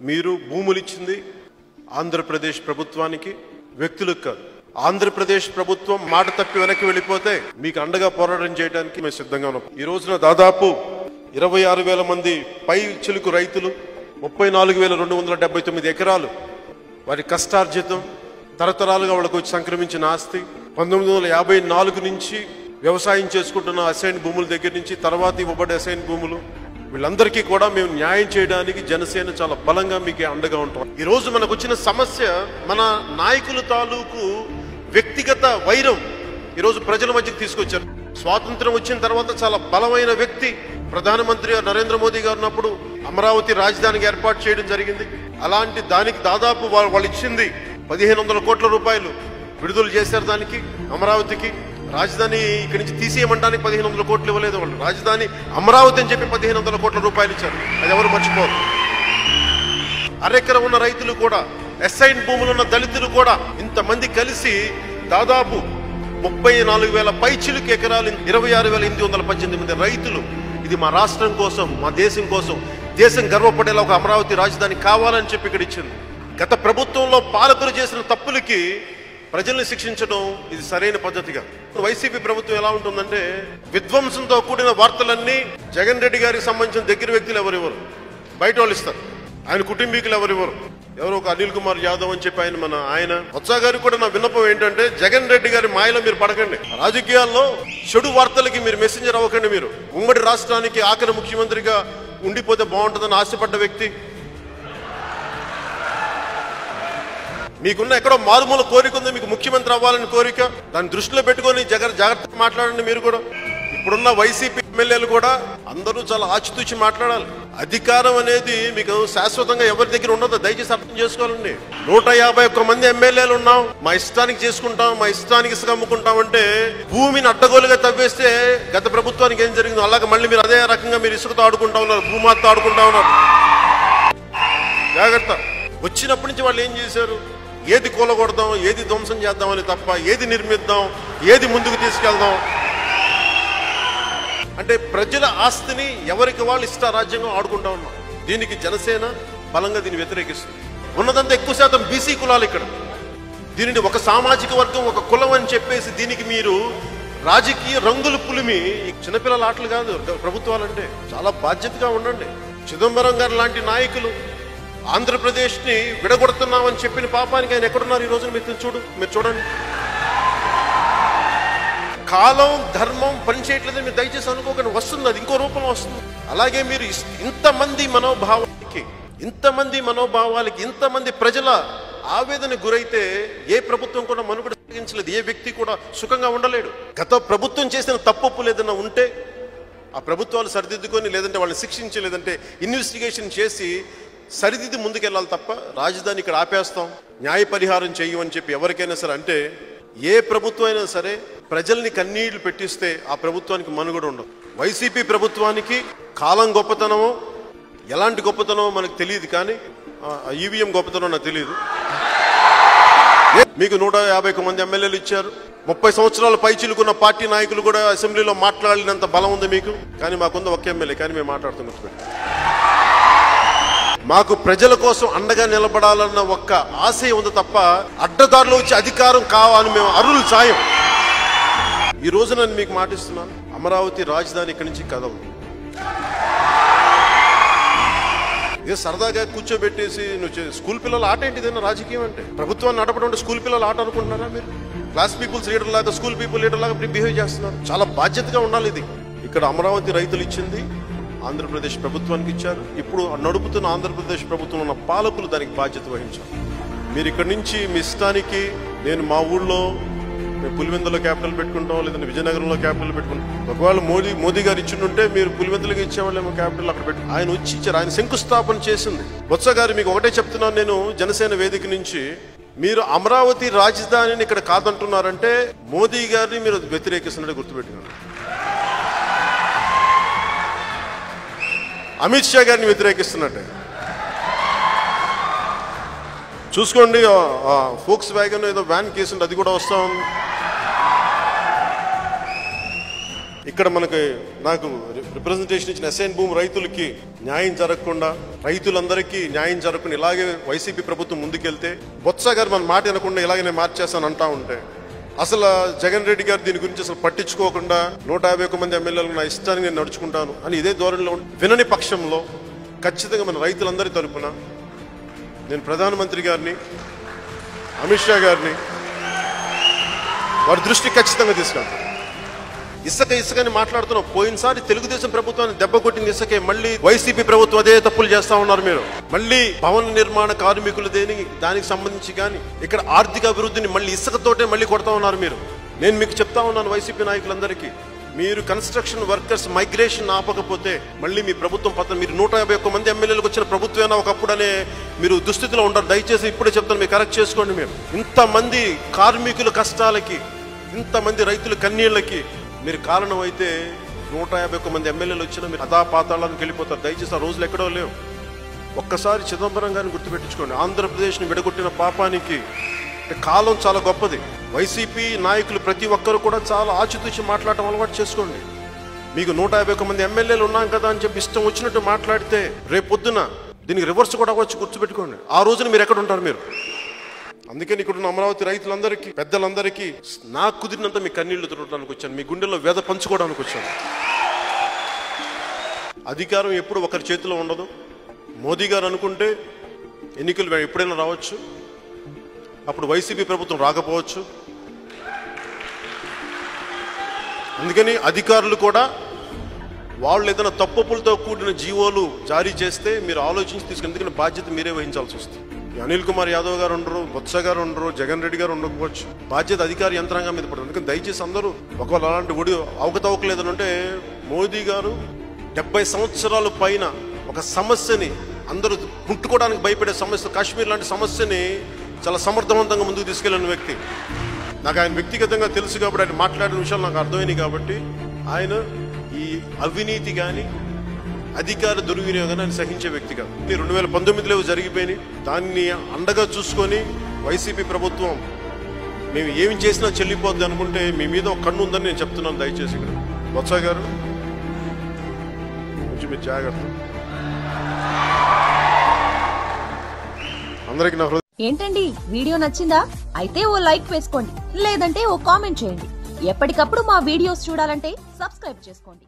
మీరు భూములు ఇచ్చింది ఆంధ్రప్రదేశ్ ప్రభుత్వానికి వ్యక్తులకు కాదు. ఆంధ్రప్రదేశ్ ప్రభుత్వం మాట తప్పి వెనక్కి వెళ్ళిపోతే మీకు అండగా పోరాటం చేయడానికి మేము సిద్ధంగా ఉన్నాం. ఈ రోజున దాదాపు ఇరవై ఆరు వేల మంది పై చిలుకు రైతులు ముప్పై నాలుగు వేల రెండు వందల డెబ్బై తొమ్మిది ఎకరాలు వారి కష్టార్జితం తరతరాలుగా వాళ్ళకు వచ్చి సంక్రమించిన ఆస్తి పంతొమ్మిది వందల యాభై నాలుగు నుంచి వ్యవసాయం చేసుకుంటున్న అసైన్ భూముల దగ్గర నుంచి తర్వాత ఇవ్వబడే అసైన్ భూములు వీళ్ళందరికీ కూడా మేము న్యాయం చేయడానికి జనసేన చాలా బలంగా మీకు అండగా ఉంటాం. ఈ రోజు మనకు వచ్చిన సమస్య మన నాయకుల తాలూకు వ్యక్తిగత వైరం. ఈరోజు ప్రజల మధ్యకి తీసుకొచ్చారు. స్వాతంత్రం వచ్చిన తర్వాత చాలా బలమైన వ్యక్తి ప్రధానమంత్రి నరేంద్ర మోదీ గారు ఉన్నప్పుడు అమరావతి రాజధానికి ఏర్పాటు చేయడం జరిగింది. అలాంటి దానికి దాదాపు వాళ్ళు ఇచ్చింది పదిహేను వందల కోట్ల రూపాయలు విడుదల చేశారు దానికి అమరావతికి. రాజధాని ఇక్కడి నుంచి తీసేయమంటానికి పదిహేను వందల కోట్లు ఇవ్వలేదు వాళ్ళు. రాజధాని అమరావతి అని చెప్పి పదిహేను వందల కోట్ల రూపాయలు ఇచ్చారు. అది ఎవరు మర్చిపోరు. అరెకర ఉన్న రైతులు కూడా ఎస్ఐన్ భూములు ఉన్న దళితులు కూడా ఇంతమంది కలిసి దాదాపు ముప్పై నాలుగు వేల పైచిలుకు ఎకరాలు ఇరవై ఆరు వేల ఎనిమిది వందల పద్దెనిమిది మంది రైతులు. ఇది మా రాష్ట్రం కోసం మా దేశం కోసం దేశం గర్వపడేలా ఒక అమరావతి రాజధాని కావాలని చెప్పి ఇక్కడ ఇచ్చింది. గత ప్రభుత్వంలో పాలకులు చేసిన తప్పులకి ప్రజల్ని శిక్షించడం ఇది సరైన పద్ధతిగా. వైసీపీ ప్రభుత్వం ఎలా ఉంటుందంటే విధ్వంసంతో కూడిన వార్తలన్నీ జగన్ రెడ్డి గారికి సంబంధించిన దగ్గర వ్యక్తులు ఎవరెవరు బయట వాళ్ళు ఇస్తారు. ఆయన కుటుంబీకులు ఎవరెవరు ఎవరో ఒక అనిల్ కుమార్ యాదవ్ అని చెప్పి ఆయన మన ఆయన. బొత్స గారికి కూడా నా విన్నపం ఏంటంటే జగన్ రెడ్డి గారి మాయలో మీరు పడకండి. రాజకీయాల్లో చెడు వార్తలకి మీరు మెసెంజర్ అవ్వకండి మీరు. ఉమ్మడి రాష్ట్రానికి ఆఖరి ముఖ్యమంత్రిగా ఉండిపోతే బాగుంటుందని ఆశపడ్డ వ్యక్తి మీకున్న ఎక్కడో మారుమూల కోరిక ఉంది మీకు ముఖ్యమంత్రి అవ్వాలని కోరిక. దాన్ని దృష్టిలో పెట్టుకొని జగన్ జాగ్రత్తగా మాట్లాడండి మీరు కూడా. ఇప్పుడున్న వైసీపీ ఎమ్మెల్యేలు కూడా అందరూ చాలా ఆచితూచి మాట్లాడాలి. అధికారం అనేది మీకు శాశ్వతంగా ఎవరి దగ్గర ఉండదు దయచేసి అర్థం చేసుకోవాలండి. నూట యాభై ఒక్క మంది ఎమ్మెల్యేలు ఉన్నాం. మా ఇష్టానికి చేసుకుంటాం మా ఇష్టానికి ఇసుక అమ్ముకుంటాం అంటే భూమిని అడ్డగోలుగా తవ్వేస్తే గత ప్రభుత్వానికి ఏం జరిగిందో అలాగే మళ్ళీ మీరు అదే రకంగా మీరు ఇసుకతో ఆడుకుంటా ఉన్నారు భూమాతో ఆడుకుంటా ఉన్నారు. జాగ్రత్త. వచ్చినప్పటి నుంచి వాళ్ళు ఏం చేశారు? ఏది కూలగొడదాం ఏది ధ్వంసం చేద్దామని తప్ప ఏది నిర్మిద్దాం ఏది ముందుకు తీసుకెళ్దాం. అంటే ప్రజల ఆస్తిని ఎవరికి వాళ్ళు ఇష్టారాజ్యంగా ఆడుకుంటా ఉన్నాం. దీనికి జనసేన బలంగా దీన్ని వ్యతిరేకిస్తుంది. ఉన్నదంతా ఎక్కువ శాతం బీసీ కులాలు ఇక్కడ. దీనిని ఒక సామాజిక వర్గం ఒక కులం అని చెప్పేసి దీనికి మీరు రాజకీయ రంగులు పులిమి. ఈ చిన్నపిల్లల ఆటలు కాదు ప్రభుత్వాలంటే. చాలా బాధ్యతగా ఉండండి. చిదంబరం గారు లాంటి నాయకులు ఆంధ్రప్రదేశ్ని విడగొడుతున్నామని చెప్పిన పాపానికి ఆయన ఎక్కడున్నారు ఈ రోజున? మీరు చూడు మీరు చూడండి. కాలం ధర్మం పనిచేయట్లేదని మీరు దయచేసి అనుకోకండి. వస్తుంది అది ఇంకో రూపంలో వస్తుంది. అలాగే మీరు ఇంతమంది మనోభావాలకి ఇంతమంది మనోభావాలకి ఇంతమంది ప్రజల ఆవేదన గురైతే ఏ ప్రభుత్వం కూడా మనుగడ సాగించలేదు. ఏ వ్యక్తి కూడా సుఖంగా ఉండలేడు. గత ప్రభుత్వం చేసిన తప్పొప్పులు ఏదైనా ఉంటే ఆ ప్రభుత్వాలు సరిదిద్దుకొని లేదంటే వాళ్ళని శిక్షించి లేదంటే ఇన్వెస్టిగేషన్ చేసి సరిదిద్ది ముందుకెళ్ళాలి తప్ప రాజధాని ఇక్కడ ఆపేస్తాం. న్యాయ పరిహారం చేయమని చెప్పి ఎవరికైనా సరే అంటే ఏ ప్రభుత్వం అయినా సరే ప్రజల్ని కన్నీళ్ళు పెట్టిస్తే ఆ ప్రభుత్వానికి మనుగడ ఉండదు. వైసీపీ ప్రభుత్వానికి కాలం గొప్పతనమో ఎలాంటి గొప్పతనమో మనకు తెలియదు కానీ ఈవీఎం గొప్పతనం నాకు తెలియదు. మీకు నూట యాభై మంది ఎమ్మెల్యేలు ఇచ్చారు. ముప్పై సంవత్సరాల పై చిలుకున్న పార్టీ నాయకులు కూడా అసెంబ్లీలో మాట్లాడినంత బలం ఉంది మీకు. కానీ మాకుంది ఒక్క ఎమ్మెల్యే కానీ మేము మాట్లాడుతున్నాం. మాకు ప్రజల కోసం అండగా నిలబడాలన్న ఒక్క ఆశయం ఉంది తప్ప అడ్డదారులు వచ్చి అధికారం కావాలని మేము అరులు సాయం. ఈ రోజు నేను మీకు మాటిస్తున్నాను. అమరావతి రాజధాని ఇక్కడి నుంచి కదలదు. ఇక సరదాగా కూర్చోబెట్టేసి నువ్వు స్కూల్ పిల్లల ఆట ఏంటిదైనా రాజకీయం అంటే? ప్రభుత్వాన్ని నడపడం అంటే స్కూల్ పిల్లల ఆట అనుకుంటున్నారా మీరు? క్లాస్ పీపుల్స్ లీడర్ లాగా స్కూల్ పీపుల్ లీడర్ లాగా బిహేవ్ చేస్తున్నారు. చాలా బాధ్యతగా ఉండాలి ఇది. ఇక్కడ అమరావతి రైతులు ఇచ్చింది ఆంధ్రప్రదేశ్ ప్రభుత్వానికి ఇచ్చారు. ఇప్పుడు నడుపుతున్న ఆంధ్రప్రదేశ్ ప్రభుత్వం ఉన్న పాలకులు దానికి బాధ్యత వహించారు. మీరు ఇక్కడి నుంచి మీ ఇష్టానికి నేను మా ఊళ్ళో మేము పులివెందులో క్యాపిటల్ పెట్టుకుంటాం లేదంటే విజయనగరంలో క్యాపిటల్ పెట్టుకుంటాం. ఒకవేళ మోదీ మోదీ గారు ఇచ్చిండుంటే మీరు పులివెందులకు ఇచ్చేవాళ్ళేమో క్యాపిటల్ అక్కడ పెట్టు. ఆయన వచ్చి ఇచ్చారు. ఆయన శంకుస్థాపన చేసింది. బొత్స గారు మీకు ఒకటే చెప్తున్నాను నేను జనసేన వేదిక నుంచి. మీరు అమరావతి రాజధానిని ఇక్కడ కాదంటున్నారంటే మోదీ గారిని మీరు వ్యతిరేకిస్తున్నట్టు గుర్తుపెట్టుకున్నారు అమిత్ షా గారిని వ్యతిరేకిస్తున్నట్టే. చూసుకోండి ఫోక్స్ వ్యాగన్ ఏదో వ్యాన్ కేసు అది కూడా వస్తా. ఉంది ఇక్కడ మనకి నాకు రిప్రజెంటేషన్ ఇచ్చిన ఎస్ఎన్ భూమి రైతులకి న్యాయం జరగకుండా రైతులందరికీ న్యాయం జరగకుండా ఇలాగే వైసీపీ ప్రభుత్వం ముందుకెళ్తే బొత్స గారు మన మాట వినకుండా ఇలాగే నేను మార్చేస్తాను అంటా ఉంటే అసలు జగన్ రెడ్డి గారు దీని గురించి అసలు పట్టించుకోకుండా నూట యాభై ఒక మంది ఎమ్మెల్యేలు నా ఇష్టాన్ని నేను నడుచుకుంటాను అని ఇదే ధోరణిలో వినని పక్షంలో ఖచ్చితంగా మన రైతులందరి తరపున నేను ప్రధానమంత్రి గారిని అమిత్ షా గారిని వారి దృష్టికి ఖచ్చితంగా తీసుకెళ్తాను. ఇసుక ఇసుకని మాట్లాడుతున్నాం. పోయినసారి తెలుగుదేశం ప్రభుత్వాన్ని దెబ్బ కొట్టింది ఇసుకే. మళ్ళీ వైసీపీ ప్రభుత్వం అదే తప్పులు చేస్తా ఉన్నారు మీరు. మళ్ళీ భవన నిర్మాణ కార్మికులు దేని దానికి సంబంధించి కానీ ఇక్కడ ఆర్థిక అభివృద్ధిని మళ్ళీ ఇసుకతోటే మళ్ళీ కొడతా ఉన్నారు మీరు. నేను మీకు చెప్తా ఉన్నాను వైసీపీ నాయకులందరికీ. మీరు కన్స్ట్రక్షన్ వర్కర్స్ మైగ్రేషన్ ఆపకపోతే మళ్ళీ మీ ప్రభుత్వం పతనం మీరు నూట యాభై ఒక్క మంది ఎమ్మెల్యేలకు వచ్చిన ప్రభుత్వమైనా ఒకప్పుడు అనే మీరు దుస్థితిలో ఉండరు. దయచేసి ఇప్పుడే చెప్తాను మీరు కరెక్ట్ చేసుకోండి మీరు. ఇంతమంది కార్మికుల కష్టాలకి ఇంతమంది రైతుల కన్నీళ్ళకి మీరు కారణం అయితే నూట యాభై ఒక్క మంది ఎమ్మెల్యేలు వచ్చినా మీరు అదా వెళ్ళిపోతారు. దయచేసి ఆ రోజులు ఎక్కడో లేవు. ఒక్కసారి చిదంబరం గారిని గుర్తుపెట్టించుకోండి. ఆంధ్రప్రదేశ్ని విడగొట్టిన పాపానికి కాలం చాలా గొప్పది. వైసీపీ నాయకులు ప్రతి ఒక్కరు కూడా చాలా ఆచితూచి మాట్లాడటం అలవాటు చేసుకోండి. మీకు నూట యాభై ఒక్క మంది ఎమ్మెల్యేలు ఉన్నాం కదా అని చెప్పి ఇష్టం వచ్చినట్టు మాట్లాడితే రేపు దీనికి రివర్స్ కూడా వచ్చి గుర్తుపెట్టుకోండి. ఆ రోజున మీరు ఎక్కడ ఉంటారు మీరు? అందుకని ఇక్కడ ఉన్న అమరావతి రైతులందరికీ పెద్దలందరికీ నాకు కుదిరినంత మీ కన్నీళ్ళు తిరగడానికి వచ్చాను. మీ గుండెల్లో వేద పంచుకోవడానికి వచ్చాను. అధికారం ఎప్పుడు ఒకరి చేతిలో ఉండదు. మోదీ గారు అనుకుంటే ఎన్నికలు ఎప్పుడైనా రావచ్చు. అప్పుడు వైసీపీ ప్రభుత్వం రాకపోవచ్చు. అందుకని అధికారులు కూడా వాళ్ళు ఏదైనా తప్పులతో కూడిన జీవోలు జారీ చేస్తే మీరు ఆలోచించి తీసుకుని ఎందుకంటే బాధ్యత మీరే వహించాల్సి వస్తుంది. అనిల్ కుమార్ యాదవ్ గారు ఉండరు బొత్స గారు ఉండరు జగన్ రెడ్డి గారు ఉండకపోవచ్చు. బాధ్యత అధికారి యంత్రాంగం మీద పడుతుంది. అందుకని దయచేసి అందరూ ఒకవేళ అలాంటి ఒడి అవకతవకలు ఏదైనా ఉంటే మోదీ గారు డెబ్బై సంవత్సరాల పైన ఒక సమస్యని అందరూ ముట్టుకోవడానికి భయపడే సమస్య కాశ్మీర్ లాంటి సమస్యని చాలా సమర్థవంతంగా ముందుకు తీసుకెళ్ళిన వ్యక్తి. నాకు ఆయన వ్యక్తిగతంగా తెలుసు కాబట్టి ఆయన మాట్లాడిన విషయాలు నాకు అర్థమైనాయి కాబట్టి ఆయన ఈ అవినీతి కానీ అధికార దుర్వినియోగాన్ని సహించే వ్యక్తిగా. రెండు వేల పంతొమ్మిదిలో జరిగిపోయినాయి దాన్ని అండగా చూసుకొని వైసీపీ ప్రభుత్వం మేము ఏమి చేసినా చెల్లిపోద్ది అనుకుంటే మీ మీద ఒక కన్ను ఉందని నేను చెప్తున్నాను దయచేసి ఇక్కడ. బొత్స గారు కొంచెం మీరు జాగ్రత్త. అందరికి నా ఏంటండి వీడియో నచ్చిందా? అయితే ఓ లైక్ వేసుకోండి లేదంటే ఓ కామెంట్ చేయండి. ఎప్పటికప్పుడు మా వీడియోస్ చూడాలంటే సబ్స్క్రైబ్ చేసుకోండి.